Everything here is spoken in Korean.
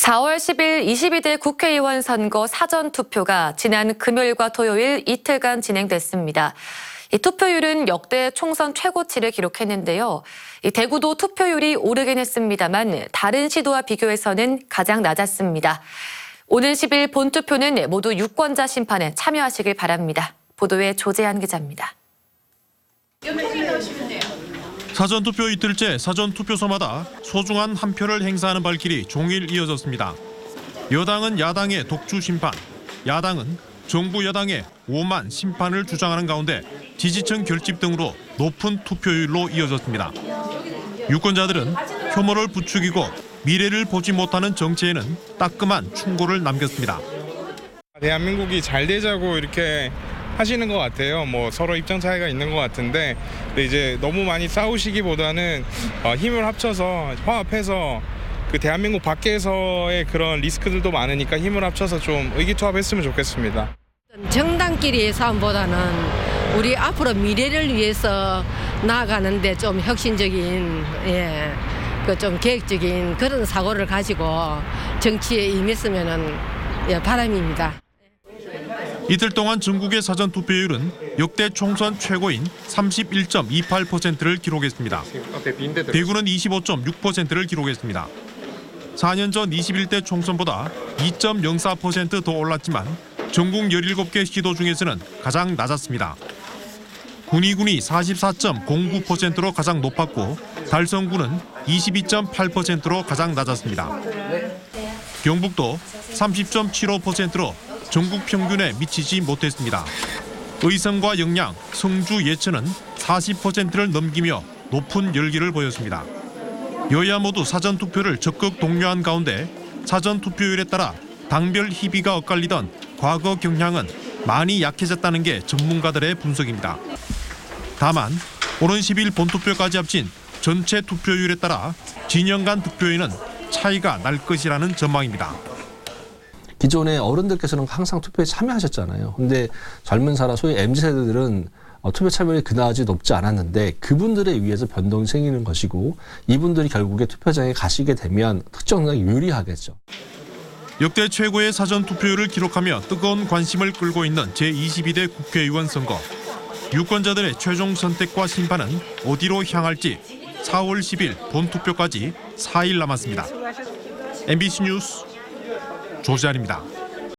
4월 10일 22대 국회의원 선거 사전 투표가 지난 금요일과 토요일 이틀간 진행됐습니다. 이 투표율은 역대 총선 최고치를 기록했는데요. 이 대구도 투표율이 오르긴 했습니다만 다른 시도와 비교해서는 가장 낮았습니다. 오늘 10일 본투표는 모두 유권자 심판에 참여하시길 바랍니다. 보도에 조재한 기자입니다. 사전투표 이틀째 사전투표소마다 소중한 한 표를 행사하는 발길이 종일 이어졌습니다. 여당은 야당의 독주 심판, 야당은 정부 여당의 오만 심판을 주장하는 가운데 지지층 결집 등으로 높은 투표율로 이어졌습니다. 유권자들은 혐오를 부추기고 미래를 보지 못하는 정치에는 따끔한 충고를 남겼습니다. 대한민국이 잘 되자고 이렇게 하시는 것 같아요. 뭐 서로 입장 차이가 있는 것 같은데 근데 이제 너무 많이 싸우시기보다는 어, 힘을 합쳐서 화합해서 그 대한민국 밖에서의 그런 리스크들도 많으니까 힘을 합쳐서 좀 의기투합했으면 좋겠습니다. 정당끼리의 싸움보다는 우리 앞으로 미래를 위해서 나아가는데 좀 혁신적인 예, 그 좀 계획적인 그런 사고를 가지고 정치에 임했으면은 예, 바람입니다. 이틀 동안 전국의 사전 투표율은 역대 총선 최고인 31.28%를 기록했습니다. 대구는 25.6%를 기록했습니다. 4년 전 21대 총선보다 2.04%더 올랐지만 전국 17개 시도 중에서는 가장 낮았습니다. 군위군이 44.09%로 가장 높았고 달성군은 22.8%로 가장 낮았습니다. 경북도 30.75%로 전국 평균에 미치지 못했습니다. 의성과 영양, 성주, 예천은 40%를 넘기며 높은 열기를 보였습니다. 여야 모두 사전 투표를 적극 독려한 가운데 사전 투표율에 따라 당별 희비가 엇갈리던 과거 경향은 많이 약해졌다는 게 전문가들의 분석입니다. 다만 오는 10일 본투표까지 합친 전체 투표율에 따라 진영 간 득표에는 차이가 날 것이라는 전망입니다. 기존의 어른들께서는 항상 투표에 참여하셨잖아요. 근데 젊은 사람, 소위 MZ 세대들은 어, 투표 참여율이 그다지 높지 않았는데 그분들에 의해서 변동이 생기는 것이고 이분들이 결국에 투표장에 가시게 되면 특정 당이 유리하겠죠. 역대 최고의 사전 투표율을 기록하며 뜨거운 관심을 끌고 있는 제22대 국회의원 선거. 유권자들의 최종 선택과 심판은 어디로 향할지 4월 10일 본투표까지 4일 남았습니다. MBC 뉴스 조지안입니다.